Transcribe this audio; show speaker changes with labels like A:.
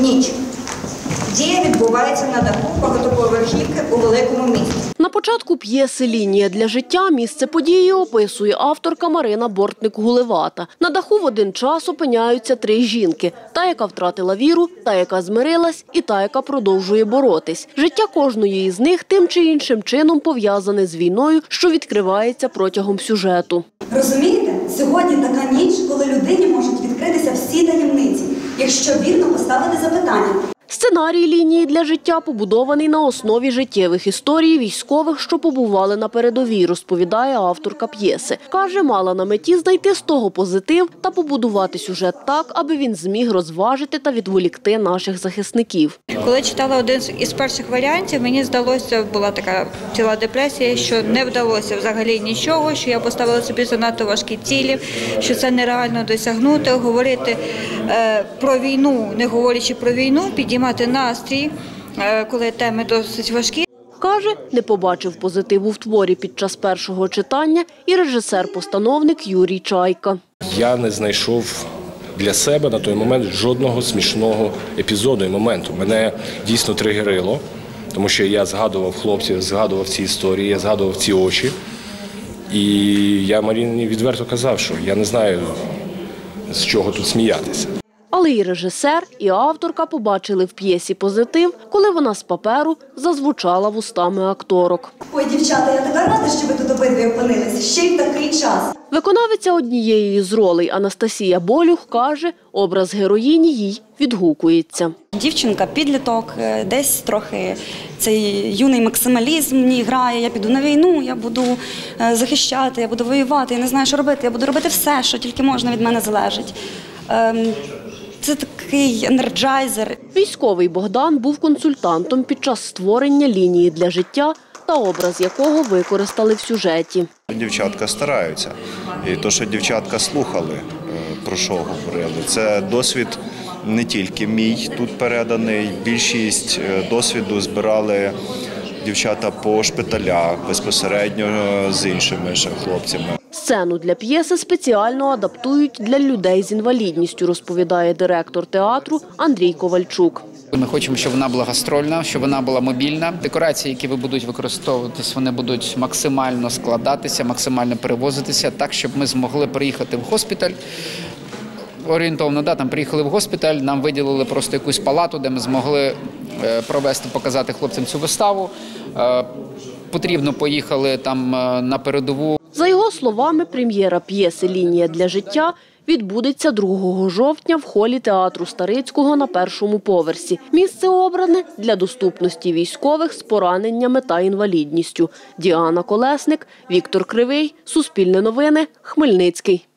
A: Ніч. Дія відбувається на даху багатоповерхівки у великому місті.
B: На початку п'єси Лінія для життя місце події описує авторка Марина Бортник-Гулевата. На даху в один час опиняються три жінки: та, яка втратила віру, та, яка змирилась, і та, яка продовжує боротись. Життя кожної із них тим чи іншим чином пов'язане з війною, що відкривається протягом сюжету.
C: Розумієте, сьогодні така ніч, коли людині можуть відкритися всі таємниці, якщо вірно поставити запитання.
B: Сценарій лінії для життя побудований на основі життєвих історій військових, що побували на передовій, розповідає авторка п'єси. Каже, мала на меті знайти з того позитив та побудувати сюжет так, аби він зміг розважити та відволікти наших захисників.
D: Коли читала один із перших варіантів, мені здалося, була така ціла депресія, що не вдалося взагалі нічого, що я поставила собі занадто важкі цілі, що це нереально досягнути, говорити е, про війну, не говорячи про війну, підіймати настрій, е, коли теми досить важкі.
B: Каже, не побачив позитиву в творі під час першого читання і режисер-постановник Юрій Чайка.
E: Я не знайшов для себе на той момент жодного смішного епізоду і моменту. Мене дійсно тригерило, тому що я згадував хлопців, згадував ці історії, я згадував ці очі. І я Маріні відверто казав, що я не знаю, з чого тут сміятися.
B: Але і режисер, і авторка побачили в п'єсі позитив, коли вона з паперу зазвучала вустами акторок.
C: Ой, дівчата, я така рада, що ви тут обидві опинилися. Ще й такий час.
B: Виконавиця однієї із ролей Анастасія Болюх каже, образ героїні їй відгукується.
F: Дівчинка, підліток, е, десь трохи цей юний максималізм в ній грає. Я піду на війну, я буду е, захищати, я буду воювати, я не знаю, що робити. Я буду робити все, що тільки можна від мене залежить. Ем, Це такий енерджайзер.
B: Військовий Богдан був консультантом під час створення лінії для життя та образ якого використали в сюжеті.
G: Дівчатка стараються. І то, що дівчатка слухали, е, про що говорили, це досвід не тільки мій тут переданий. Більшість е, досвіду збирали дівчата по шпиталях безпосередньо е, з іншими ще хлопцями.
B: Сцену для п'єси спеціально адаптують для людей з інвалідністю, розповідає директор театру Андрій Ковальчук.
H: Ми хочемо, щоб вона була гастрольна, щоб вона була мобільна. Декорації, які ви будуть використовуватись, вони будуть максимально складатися, максимально перевозитися, так щоб ми змогли приїхати в госпіталь. Орієнтовно, да, там приїхали в госпіталь, нам виділили просто якусь палату, де ми змогли е, провести, показати хлопцям цю виставу. Е, Потрібно поїхали там е, на передову,
B: словами, прем'єра п'єси Лінія для життя відбудеться 2 жовтня в холі театру Старицького на першому поверсі. Місце обране для доступності військових з пораненнями та інвалідністю. Діана Колесник, Віктор Кривий, Суспільне новини, Хмельницький.